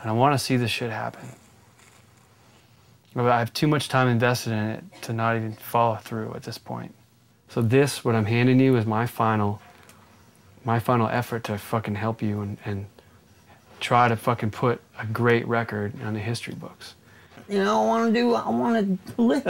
And I want to see this shit happen. But I have too much time invested in it to not even follow through at this point. So this, what I'm handing you, is my final, my final effort to fucking help you and, and try to fucking put a great record on the history books. You know, I want to do, I want to live.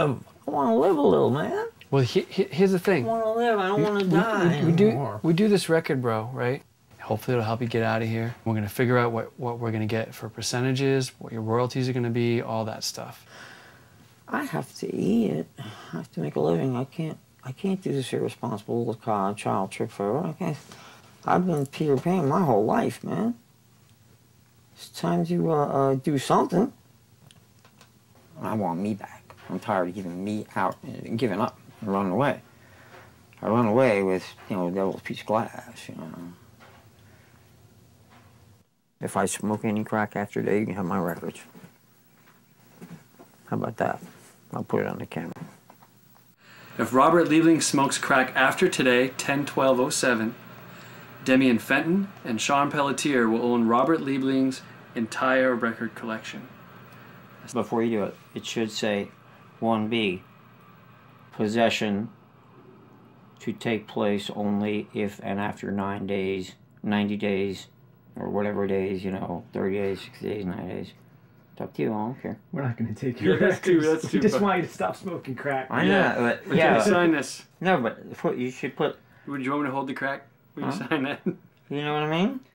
I want to live a little, man. Well, he, he, here's the thing. I want to live. I don't want to die we, we do anymore. we do this record, bro, right? Hopefully it'll help you get out of here. We're gonna figure out what, what we're gonna get for percentages, what your royalties are gonna be, all that stuff. I have to eat. I have to make a living. I can't. I can't do this irresponsible uh, child trick forever. I can't. I've been Peter Pan my whole life, man. It's time to uh, uh, do something. I want me back. I'm tired of giving me out and giving up and running away. I run away with, you know, a devil's piece of glass, you know. If I smoke any crack after day, you can have my records. How about that? I'll put it on the camera. If Robert Liebling smokes crack after today, 10 12 07, Demian Fenton and Sean Pelletier will own Robert Liebling's entire record collection. Before you do it, it should say 1B possession to take place only if and after nine days, 90 days, or whatever days, you know, 30 days, 60 days, 90 days. It's up to you, I don't care. We're not going to take Yeah, your that's too- records. that's too We just far. want you to stop smoking crack. I know, but Would yeah. you sign this? No, but you should put, Would you want me to hold the crack? Will you sign that? you know what I mean?